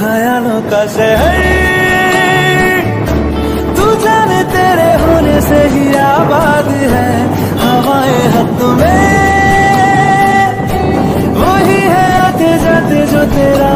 ख्यालों का शहर। तू जाने तेरे होने से ही आबाद है, हवाएँ हाथों में। वही है आते जाते जो तेरा